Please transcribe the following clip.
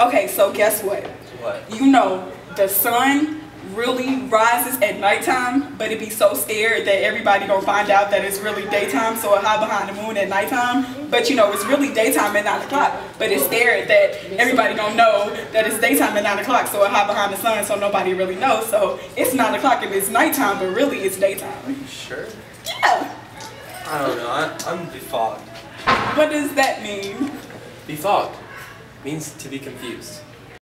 Okay, so guess what? What? You know, the sun really rises at nighttime, but it be so scared that everybody gonna find out that it's really daytime, so it hide behind the moon at nighttime. But you know, it's really daytime at 9 o'clock, but it's scared that everybody gonna know that it's daytime at 9 o'clock, so it hide behind the sun so nobody really knows. So it's 9 o'clock if it's nighttime, but really it's daytime. Are you sure. Yeah! I don't know. I, I'm befogged. What does that mean? Befogged means to be confused.